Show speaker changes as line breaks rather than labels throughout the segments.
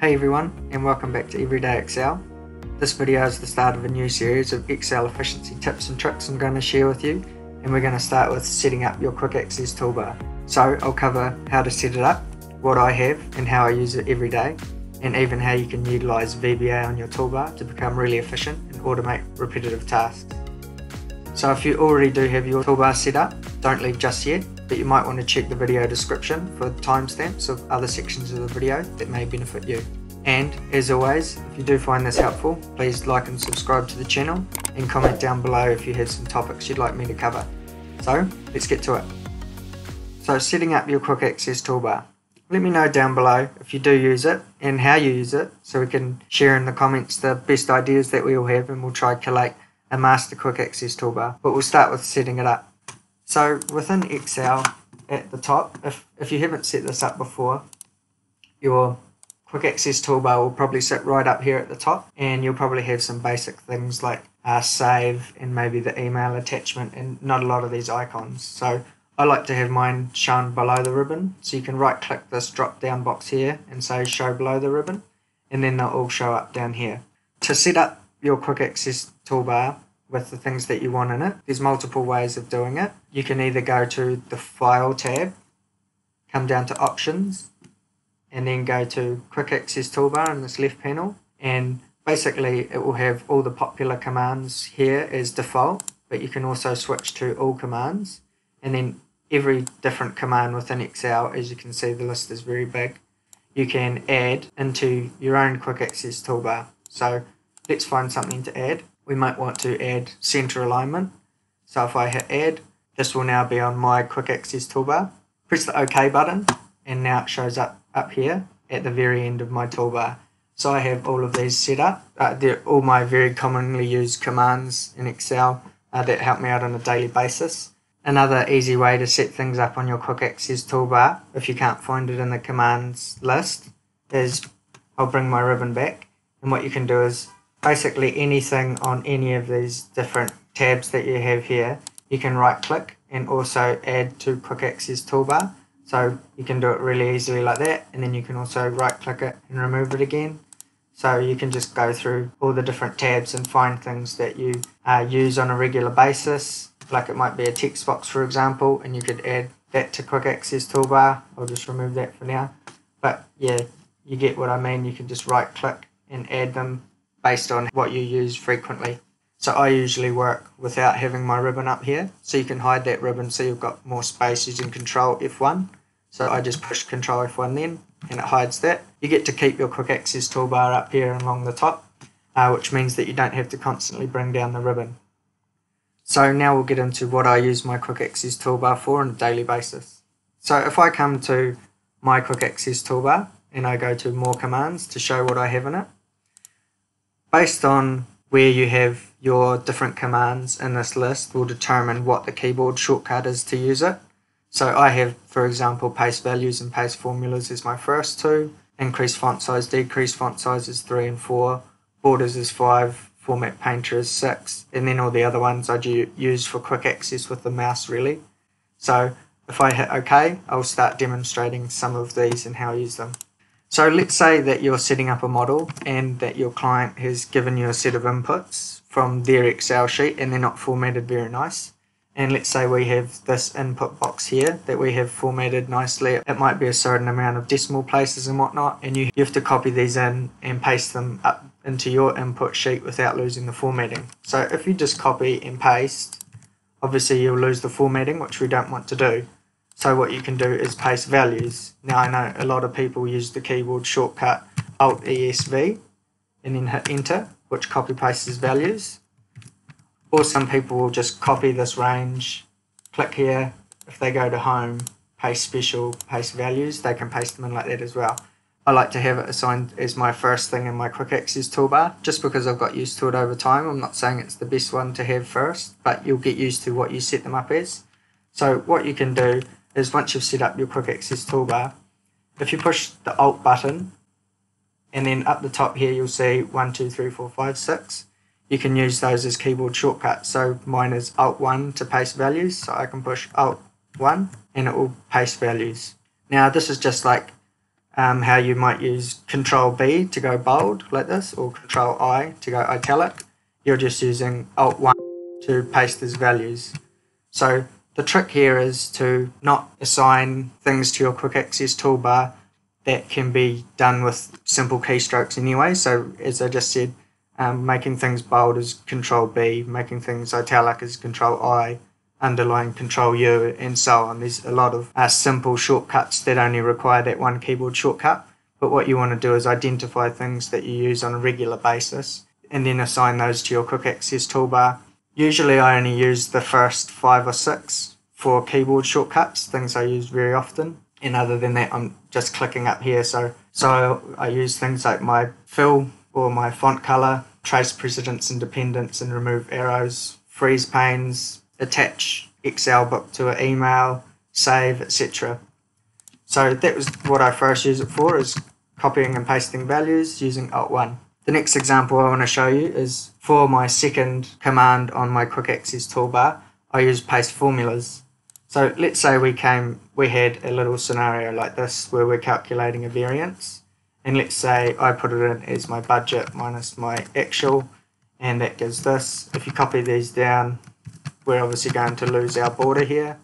Hey everyone, and welcome back to Everyday Excel. This video is the start of a new series of Excel efficiency tips and tricks I'm going to share with you, and we're going to start with setting up your Quick Access toolbar. So I'll cover how to set it up, what I have, and how I use it every day, and even how you can utilize VBA on your toolbar to become really efficient and automate repetitive tasks. So if you already do have your toolbar set up, don't leave just yet, but you might want to check the video description for timestamps of other sections of the video that may benefit you. And as always, if you do find this helpful, please like and subscribe to the channel and comment down below if you have some topics you'd like me to cover. So let's get to it. So setting up your quick access toolbar. Let me know down below if you do use it and how you use it so we can share in the comments the best ideas that we all have and we'll try to collate a master quick access toolbar. But we'll start with setting it up. So within Excel at the top, if, if you haven't set this up before, your quick access toolbar will probably sit right up here at the top and you'll probably have some basic things like uh, save and maybe the email attachment and not a lot of these icons. So I like to have mine shown below the ribbon. So you can right click this drop down box here and say show below the ribbon and then they'll all show up down here. To set up your quick access toolbar, with the things that you want in it. There's multiple ways of doing it. You can either go to the File tab, come down to Options, and then go to Quick Access Toolbar in this left panel. And basically, it will have all the popular commands here as default, but you can also switch to all commands. And then every different command within Excel, as you can see, the list is very big. You can add into your own Quick Access Toolbar. So let's find something to add we might want to add center alignment. So if I hit add, this will now be on my quick access toolbar. Press the OK button and now it shows up up here at the very end of my toolbar. So I have all of these set up. Uh, they're all my very commonly used commands in Excel uh, that help me out on a daily basis. Another easy way to set things up on your quick access toolbar, if you can't find it in the commands list, is I'll bring my ribbon back and what you can do is basically anything on any of these different tabs that you have here, you can right click and also add to quick access toolbar. So you can do it really easily like that and then you can also right click it and remove it again. So you can just go through all the different tabs and find things that you uh, use on a regular basis. Like it might be a text box for example and you could add that to quick access toolbar. I'll just remove that for now. But yeah, you get what I mean. You can just right click and add them based on what you use frequently. So I usually work without having my ribbon up here. So you can hide that ribbon so you've got more space using Control F1. So I just push Control F1 then and it hides that. You get to keep your quick access toolbar up here and along the top, uh, which means that you don't have to constantly bring down the ribbon. So now we'll get into what I use my quick access toolbar for on a daily basis. So if I come to my quick access toolbar and I go to more commands to show what I have in it, based on where you have your different commands in this list will determine what the keyboard shortcut is to use it. So I have, for example, paste values and paste formulas is my first two, increase font size, decrease font size is three and four, borders is five, format painter is six, and then all the other ones I do use for quick access with the mouse really. So if I hit OK, I'll start demonstrating some of these and how I use them. So let's say that you're setting up a model and that your client has given you a set of inputs from their Excel sheet and they're not formatted very nice. And let's say we have this input box here that we have formatted nicely. It might be a certain amount of decimal places and whatnot, and you have to copy these in and paste them up into your input sheet without losing the formatting. So if you just copy and paste, obviously you'll lose the formatting, which we don't want to do. So what you can do is paste values. Now I know a lot of people use the keyboard shortcut Alt ESV and then hit enter, which copy pastes values. Or some people will just copy this range, click here, if they go to home, paste special, paste values, they can paste them in like that as well. I like to have it assigned as my first thing in my quick access toolbar just because I've got used to it over time. I'm not saying it's the best one to have first, but you'll get used to what you set them up as. So what you can do is once you've set up your quick access toolbar, if you push the Alt button and then up the top here you'll see 1, 2, 3, 4, 5, 6. You can use those as keyboard shortcuts. So mine is Alt 1 to paste values. So I can push Alt 1 and it will paste values. Now this is just like um, how you might use Control B to go bold like this or Control I to go italic. You're just using Alt 1 to paste these values. So the trick here is to not assign things to your quick access toolbar that can be done with simple keystrokes anyway. So as I just said, um, making things bold is Control B, making things italic is Control I, underline Control U, and so on. There's a lot of uh, simple shortcuts that only require that one keyboard shortcut. But what you want to do is identify things that you use on a regular basis and then assign those to your quick access toolbar. Usually I only use the first five or six for keyboard shortcuts, things I use very often. And other than that, I'm just clicking up here. So, so I use things like my fill or my font color, trace precedents and dependents and remove arrows, freeze panes, attach Excel book to an email, save, etc. So that was what I first use it for is copying and pasting values using Alt 1. The next example I want to show you is for my second command on my quick access toolbar, I use paste formulas. So let's say we came, we had a little scenario like this where we're calculating a variance. And let's say I put it in as my budget minus my actual, and that gives this. If you copy these down, we're obviously going to lose our border here.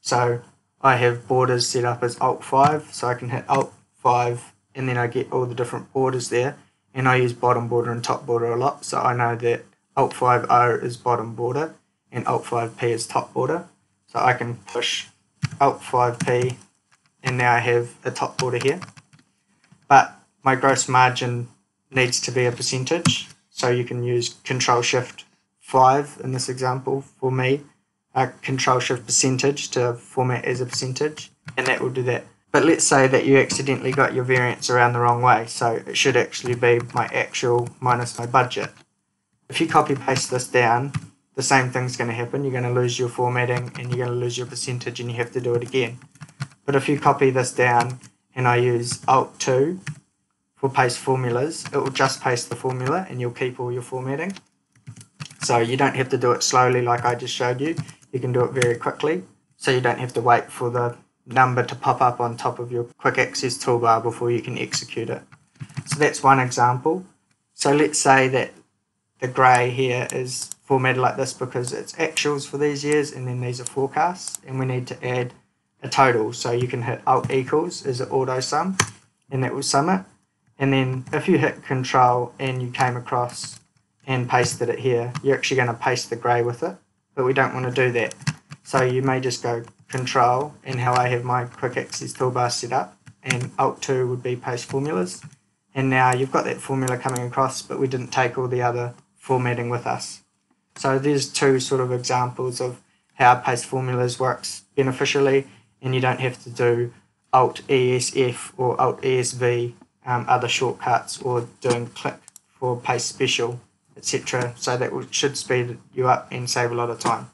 So I have borders set up as Alt 5, so I can hit Alt 5 and then I get all the different borders there. And I use bottom border and top border a lot, so I know that Alt 5O is bottom border and Alt 5P is top border. So I can push Alt 5P and now I have a top border here. But my gross margin needs to be a percentage. So you can use Control Shift 5 in this example for me. A Control Shift percentage to format as a percentage and that will do that. But let's say that you accidentally got your variance around the wrong way. So it should actually be my actual minus my budget. If you copy paste this down the same thing's going to happen. You're going to lose your formatting and you're going to lose your percentage and you have to do it again. But if you copy this down and I use Alt 2 for paste formulas, it will just paste the formula and you'll keep all your formatting. So you don't have to do it slowly like I just showed you. You can do it very quickly. So you don't have to wait for the number to pop up on top of your quick access toolbar before you can execute it. So that's one example. So let's say that the grey here is formatted like this because it's actuals for these years and then these are forecasts and we need to add a total so you can hit alt equals as an auto sum and that will sum it and then if you hit control and you came across and pasted it here you're actually going to paste the grey with it but we don't want to do that so you may just go control and how I have my quick access toolbar set up and alt 2 would be paste formulas and now you've got that formula coming across but we didn't take all the other formatting with us so there's two sort of examples of how paste formulas works beneficially, and you don't have to do Alt ESF or Alt ESV, um, other shortcuts, or doing click for paste special, etc. So that should speed you up and save a lot of time.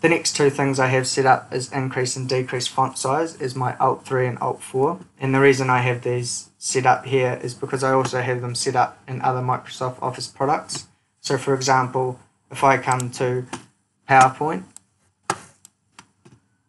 The next two things I have set up is increase and decrease font size is my Alt 3 and Alt 4. And the reason I have these set up here is because I also have them set up in other Microsoft Office products. So for example, if I come to PowerPoint,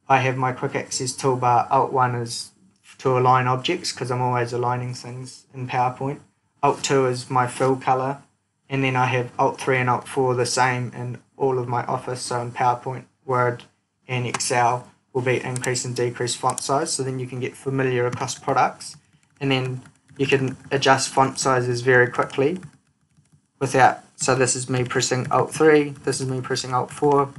I have my quick access toolbar. Alt 1 is to align objects because I'm always aligning things in PowerPoint. Alt 2 is my fill color. And then I have Alt 3 and Alt 4 the same in all of my Office. So in PowerPoint, Word, and Excel will be increase and decrease font size. So then you can get familiar across products. And then you can adjust font sizes very quickly without so this is me pressing Alt 3, this is me pressing Alt 4.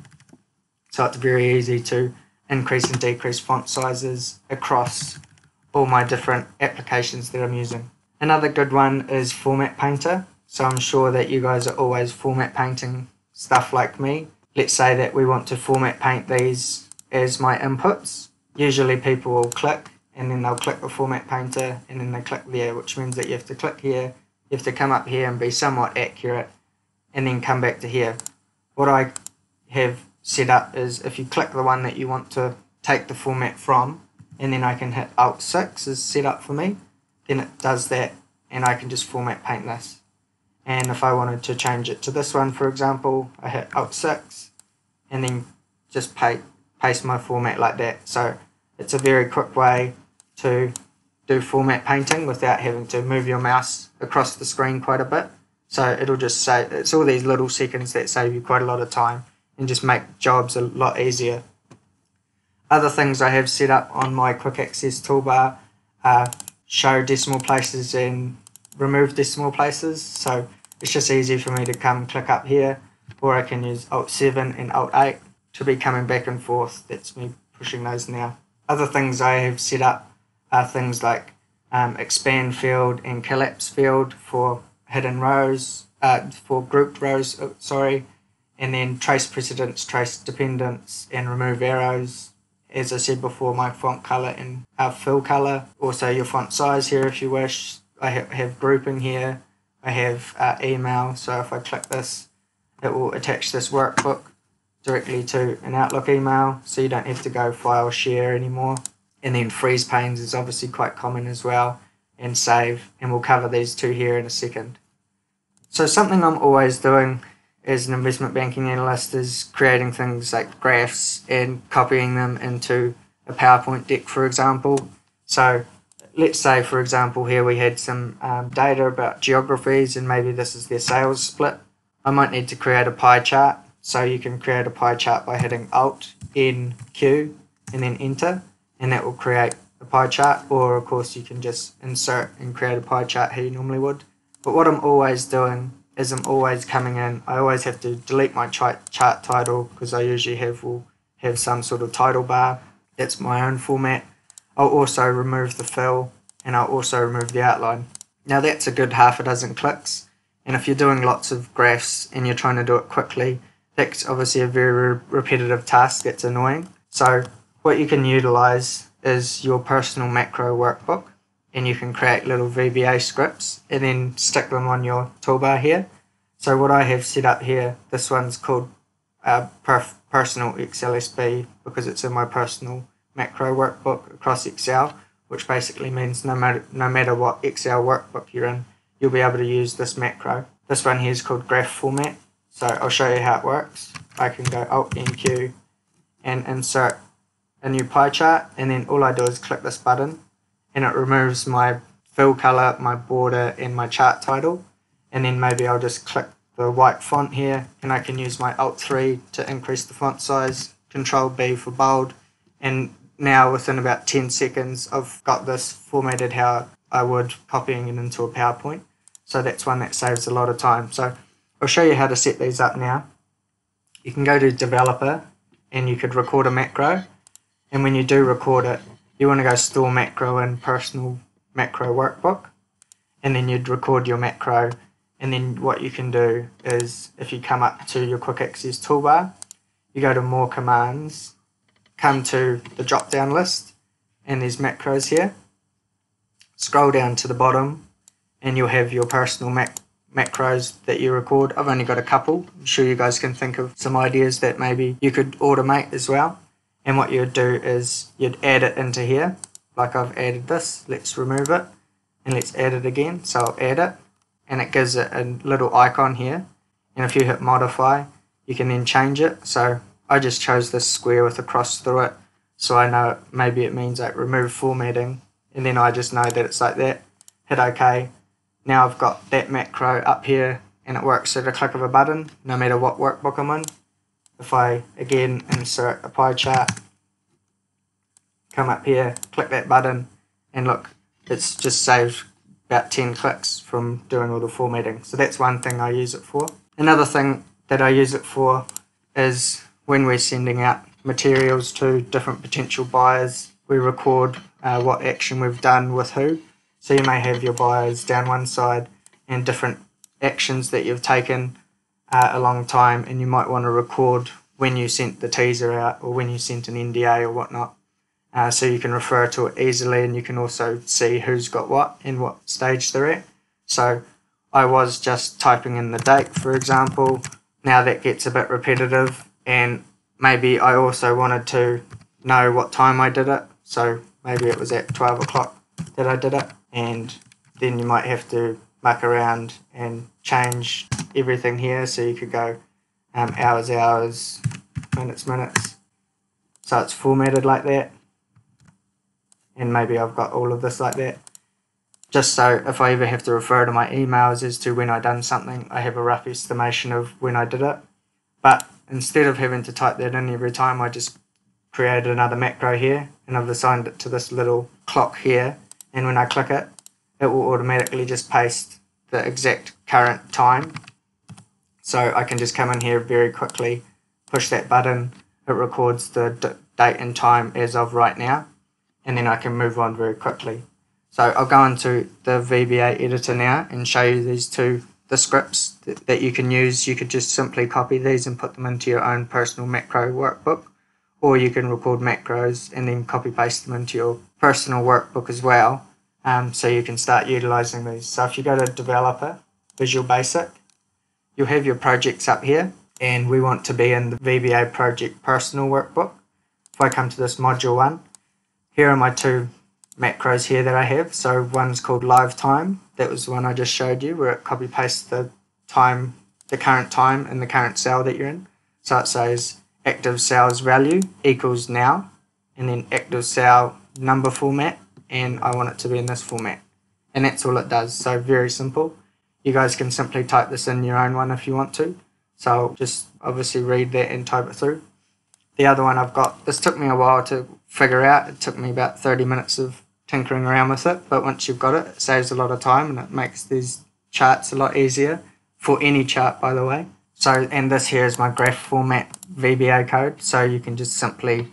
So it's very easy to increase and decrease font sizes across all my different applications that I'm using. Another good one is Format Painter. So I'm sure that you guys are always format painting stuff like me. Let's say that we want to format paint these as my inputs. Usually people will click and then they'll click the format painter and then they click there, which means that you have to click here, you have to come up here and be somewhat accurate and then come back to here. What I have set up is if you click the one that you want to take the format from and then I can hit Alt 6 is set up for me then it does that and I can just format paint this and if I wanted to change it to this one for example I hit Alt 6 and then just paste, my format like that so it's a very quick way to do format painting without having to move your mouse across the screen quite a bit. So it'll just say it's all these little seconds that save you quite a lot of time and just make jobs a lot easier. Other things I have set up on my quick access toolbar are show decimal places and remove decimal places. So it's just easy for me to come click up here or I can use Alt 7 and Alt 8 to be coming back and forth. That's me pushing those now. Other things I have set up are things like um, expand field and collapse field for hidden rows, uh, for grouped rows, oh, sorry, and then trace precedents, trace dependents, and remove arrows. As I said before, my font color and uh, fill color. Also your font size here if you wish. I have, have grouping here. I have uh, email, so if I click this, it will attach this workbook directly to an Outlook email, so you don't have to go file share anymore. And then freeze panes is obviously quite common as well, and save, and we'll cover these two here in a second. So something I'm always doing as an investment banking analyst is creating things like graphs and copying them into a PowerPoint deck, for example. So let's say, for example, here we had some um, data about geographies and maybe this is their sales split. I might need to create a pie chart. So you can create a pie chart by hitting Alt, N, Q, and then Enter, and that will create a pie chart. Or, of course, you can just insert and create a pie chart how you normally would. But what I'm always doing is I'm always coming in, I always have to delete my chart title because I usually have will have some sort of title bar. That's my own format. I'll also remove the fill and I'll also remove the outline. Now that's a good half a dozen clicks. And if you're doing lots of graphs and you're trying to do it quickly, that's obviously a very repetitive task that's annoying. So what you can utilize is your personal macro workbook and you can create little VBA scripts and then stick them on your toolbar here. So what I have set up here, this one's called uh, Personal XLSB because it's in my personal macro workbook across Excel, which basically means no matter, no matter what Excel workbook you're in, you'll be able to use this macro. This one here is called graph format. So I'll show you how it works. I can go Alt NQ and insert a new pie chart and then all I do is click this button and it removes my fill color, my border and my chart title and then maybe I'll just click the white font here and I can use my Alt 3 to increase the font size, Control B for bold and now within about 10 seconds I've got this formatted how I would copying it into a PowerPoint. So that's one that saves a lot of time. So I'll show you how to set these up now. You can go to developer and you could record a macro. And when you do record it you want to go store macro in personal macro workbook. And then you'd record your macro. And then what you can do is if you come up to your quick access toolbar you go to more commands come to the drop down list and there's macros here. Scroll down to the bottom and you'll have your personal mac macros that you record. I've only got a couple. I'm sure you guys can think of some ideas that maybe you could automate as well. And what you'd do is you'd add it into here like I've added this. Let's remove it and let's add it again. So I'll add it and it gives it a little icon here. And if you hit modify you can then change it. So I just chose this square with a cross through it so I know maybe it means like remove formatting and then I just know that it's like that hit OK now I've got that macro up here and it works at a click of a button no matter what workbook I'm in if I again insert a pie chart, come up here, click that button, and look, it's just saved about 10 clicks from doing all the formatting. So that's one thing I use it for. Another thing that I use it for is when we're sending out materials to different potential buyers, we record uh, what action we've done with who. So you may have your buyers down one side and different actions that you've taken uh, a long time, and you might want to record when you sent the teaser out or when you sent an NDA or whatnot. Uh, so you can refer to it easily and you can also see who's got what and what stage they're at. So I was just typing in the date, for example. Now that gets a bit repetitive, and maybe I also wanted to know what time I did it. So maybe it was at 12 o'clock that I did it, and then you might have to muck around and change everything here. So you could go um, hours, hours, minutes, minutes. So it's formatted like that. and maybe I've got all of this like that. Just so if I ever have to refer to my emails as to when I done something, I have a rough estimation of when I did it. But instead of having to type that in every time, I just created another macro here and I've assigned it to this little clock here. And when I click it, it will automatically just paste the exact current time. So I can just come in here very quickly, push that button, it records the date and time as of right now, and then I can move on very quickly. So I'll go into the VBA editor now and show you these two the scripts that, that you can use. You could just simply copy these and put them into your own personal macro workbook, or you can record macros and then copy paste them into your personal workbook as well. Um, so you can start utilizing these. So if you go to developer, Visual Basic, you'll have your projects up here and we want to be in the VBA project personal workbook. If I come to this module one, here are my two macros here that I have. So one's called live time. That was the one I just showed you where it copy pastes the time, the current time in the current cell that you're in. So it says active cells value equals now and then active cell number format and I want it to be in this format. And that's all it does. So very simple. You guys can simply type this in your own one if you want to. So just obviously read that and type it through. The other one I've got, this took me a while to figure out. It took me about 30 minutes of tinkering around with it, but once you've got it, it saves a lot of time and it makes these charts a lot easier for any chart, by the way. So, and this here is my graph format VBA code. So you can just simply,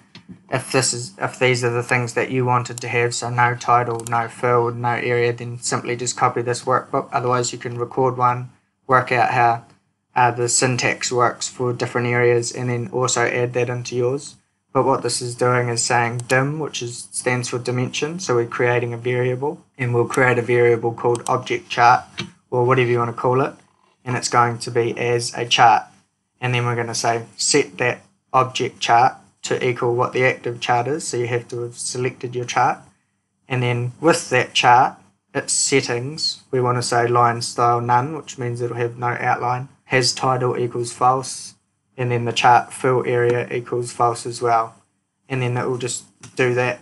if this is, if these are the things that you wanted to have, so no title, no field, no area, then simply just copy this workbook. Otherwise you can record one, work out how uh, the syntax works for different areas and then also add that into yours. But what this is doing is saying dim, which is stands for dimension. So we're creating a variable and we'll create a variable called object chart or whatever you want to call it. And it's going to be as a chart. And then we're going to say set that object chart to equal what the active chart is. So you have to have selected your chart. And then with that chart, its settings, we want to say line style none, which means it'll have no outline has title equals false, and then the chart fill area equals false as well. And then it will just do that,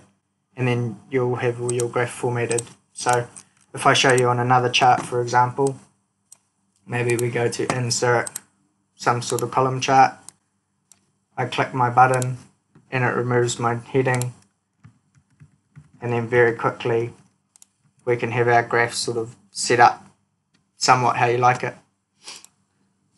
and then you'll have all your graph formatted. So if I show you on another chart, for example, maybe we go to insert some sort of column chart. I click my button and it removes my heading and then very quickly we can have our graph sort of set up somewhat how you like it.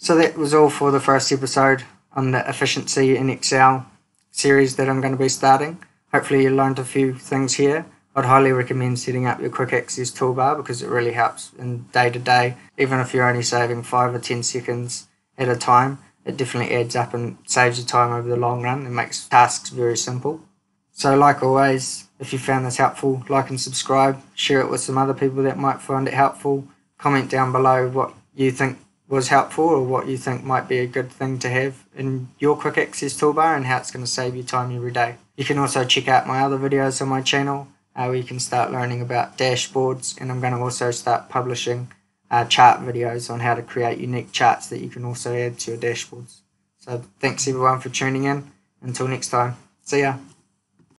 So that was all for the first episode on the efficiency in Excel series that I'm going to be starting. Hopefully you learned a few things here. I'd highly recommend setting up your quick access toolbar because it really helps in day to day. Even if you're only saving 5 or 10 seconds at a time, it definitely adds up and saves you time over the long run and makes tasks very simple. So like always, if you found this helpful, like and subscribe, share it with some other people that might find it helpful. Comment down below what you think was helpful or what you think might be a good thing to have in your quick access toolbar and how it's going to save you time every day. You can also check out my other videos on my channel uh, where you can start learning about dashboards and I'm going to also start publishing uh, chart videos on how to create unique charts that you can also add to your dashboards. So thanks everyone for tuning in. Until next time, see ya.